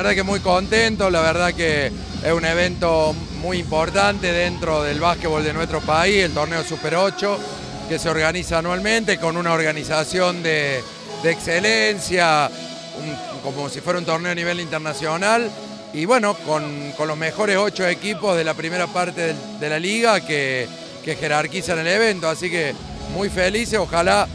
La verdad que muy contento, la verdad que es un evento muy importante dentro del básquetbol de nuestro país, el torneo Super 8, que se organiza anualmente con una organización de, excelencia, como si fuera un torneo a nivel internacional, y bueno, con, los mejores ocho equipos de la primera parte de, la liga que, que, jerarquizan el evento, así que muy felices, ojalá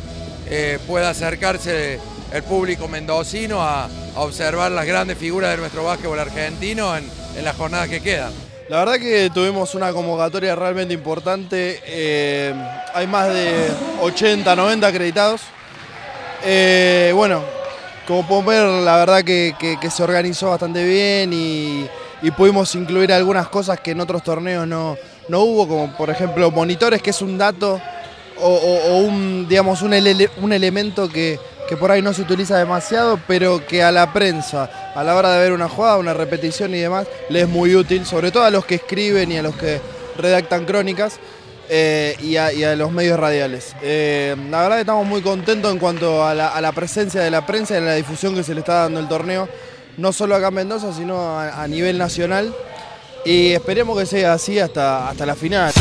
eh, pueda acercarse el público mendocino a, observar las grandes figuras de nuestro básquetbol argentino en, las jornadas que quedan. La verdad que tuvimos una convocatoria realmente importante, eh, hay más de 80, 90 acreditados. Eh, bueno, como pueden ver, la verdad que, se organizó bastante bien y, pudimos incluir algunas cosas que en otros torneos no, hubo, como por ejemplo monitores, que es un dato o, un, digamos, un elemento que, que por ahí no se utiliza demasiado, pero que a la prensa, a la hora de ver una jugada, una repetición y demás, le es muy útil, sobre todo a los que escriben y a los que redactan crónicas eh, y, a, los medios radiales. Eh, la verdad que estamos muy contentos en cuanto a la, presencia de la prensa y a la difusión que se le está dando el torneo, no solo acá en Mendoza, sino a, nivel nacional. Y esperemos que sea así hasta, hasta la final.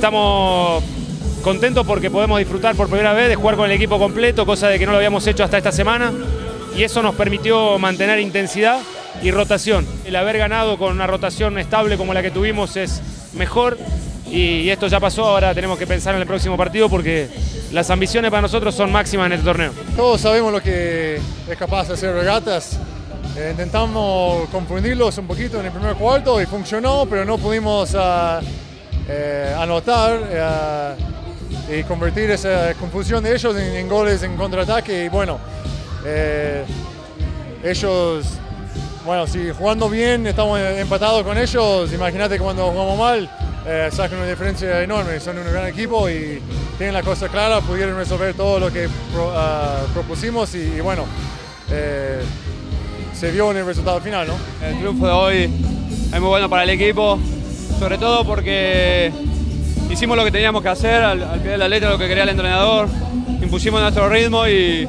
Estamos contentos porque podemos disfrutar por primera vez de jugar con el equipo completo, cosa de que no lo habíamos hecho hasta esta semana y eso nos permitió mantener intensidad y rotación. El haber ganado con una rotación estable como la que tuvimos es mejor y esto ya pasó, ahora tenemos que pensar en el próximo partido porque las ambiciones para nosotros son máximas en este torneo. Todos sabemos lo que es capaz de hacer regatas. Eh, intentamos confundirlos un poquito en el primer cuarto y funcionó, pero no pudimos... Ah, eh, anotar eh, y convertir esa confusión de ellos en, goles en contraataque. Y bueno, eh, ellos, bueno, si jugando bien estamos empatados con ellos, imagínate cuando jugamos mal, sacan una diferencia enorme. Son un gran equipo y tienen la cosa clara, pudieron resolver todo lo que ah, propusimos y, bueno, se vio en el resultado final. ¿no? El triunfo de hoy es muy bueno para el equipo sobre todo porque hicimos lo que teníamos que hacer, al, pie de la letra lo que quería el entrenador, impusimos nuestro ritmo y,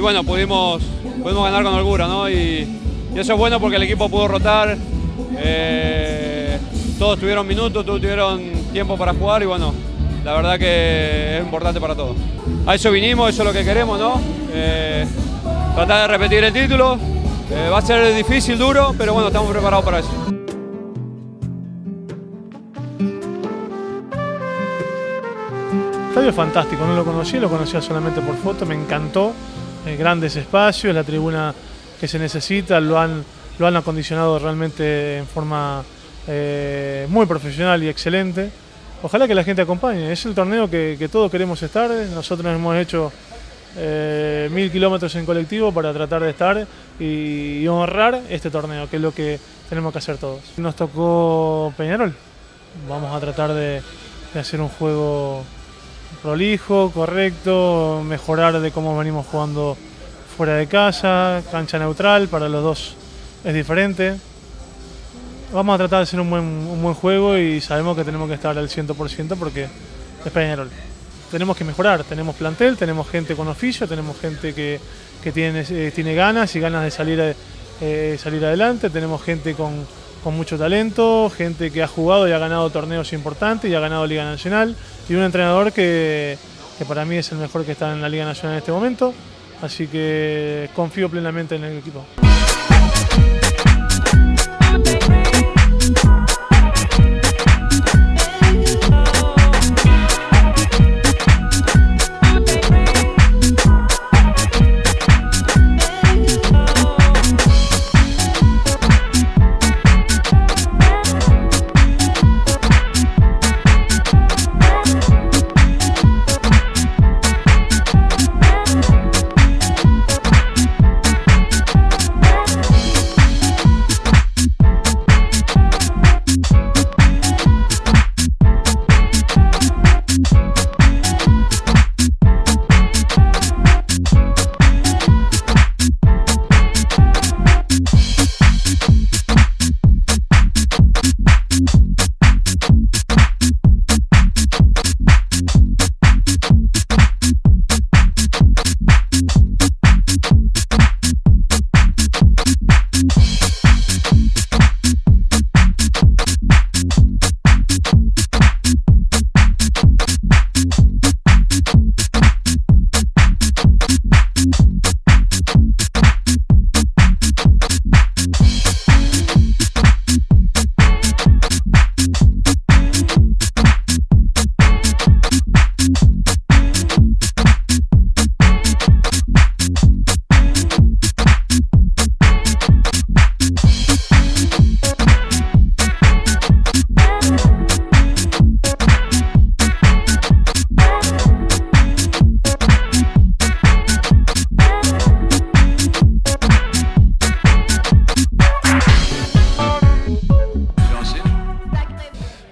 bueno, pudimos, pudimos ganar con holgura, ¿no? Y, eso es bueno porque el equipo pudo rotar, eh, todos tuvieron minutos, todos tuvieron tiempo para jugar y bueno, la verdad que es importante para todos. A eso vinimos, eso es lo que queremos, ¿no? Eh, tratar de repetir el título, eh, va a ser difícil, duro, pero bueno, estamos preparados para eso. Estadio fantástico, no lo conocía, lo conocía solamente por foto, me encantó. Eh, grandes espacios, la tribuna que se necesita, lo han, lo han acondicionado realmente en forma eh, muy profesional y excelente. Ojalá que la gente acompañe, es el torneo que, todos queremos estar, nosotros hemos hecho eh, mil kilómetros en colectivo para tratar de estar y, honrar este torneo, que es lo que tenemos que hacer todos. Nos tocó Peñarol, vamos a tratar de hacer un juego prolijo, correcto, mejorar de cómo venimos jugando fuera de casa, cancha neutral, para los dos es diferente. Vamos a tratar de hacer un buen, juego y sabemos que tenemos que estar al 100% porque es Peñarol. Tenemos que mejorar, tenemos plantel, tenemos gente con oficio, tenemos gente que, eh, tiene ganas y ganas de salir, eh, salir adelante, tenemos gente con, con mucho talento, gente que ha jugado y ha ganado torneos importantes y ha ganado Liga Nacional y un entrenador que, que para mí es el mejor que está en la Liga Nacional en este momento. Así que confío plenamente en el equipo.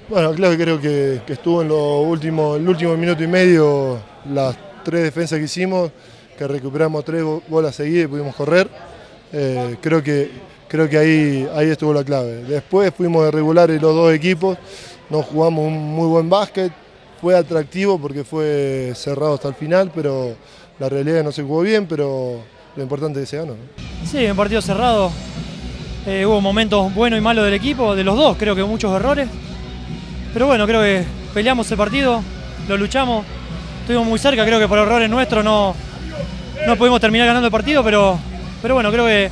Bueno, claro, creo que, que estuvo en lo último, el último minuto y medio las tres defensas que hicimos, que recuperamos tres bo- bolas seguidas y pudimos correr. Eh, creo que, creo que ahí, ahí estuvo la clave. Después fuimos de regulares los dos equipos, nos jugamos un muy buen básquet, fue atractivo porque fue cerrado hasta el final, pero la realidad que no se jugó bien, pero lo importante es que se ganó. ¿no? Sí, un partido cerrado. Eh, hubo momentos buenos y malos del equipo, de los dos, creo que muchos errores. Pero bueno, creo que peleamos el partido, lo luchamos, estuvimos muy cerca, creo que por errores nuestros no, no pudimos terminar ganando el partido, pero, pero bueno, creo que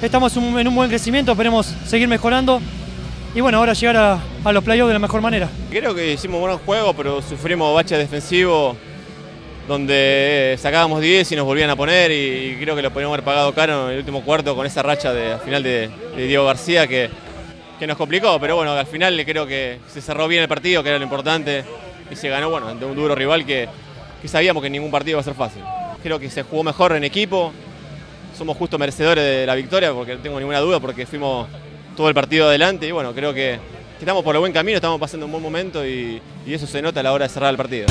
estamos en un buen crecimiento, esperemos seguir mejorando y bueno, ahora llegar a, a los playoffs de la mejor manera. Creo que hicimos buenos juegos, pero sufrimos baches defensivos donde sacábamos 10 y nos volvían a poner y creo que lo podríamos haber pagado caro en el último cuarto con esa racha de, al final de, de Diego García que, que nos complicó, pero bueno, al final creo que se cerró bien el partido, que era lo importante, y se ganó bueno, ante un duro rival que, que sabíamos que ningún partido iba a ser fácil. Creo que se jugó mejor en equipo, somos justo merecedores de la victoria, porque no tengo ninguna duda, porque fuimos todo el partido adelante y bueno, creo que, que estamos por el buen camino, estamos pasando un buen momento y, y eso se nota a la hora de cerrar el partido.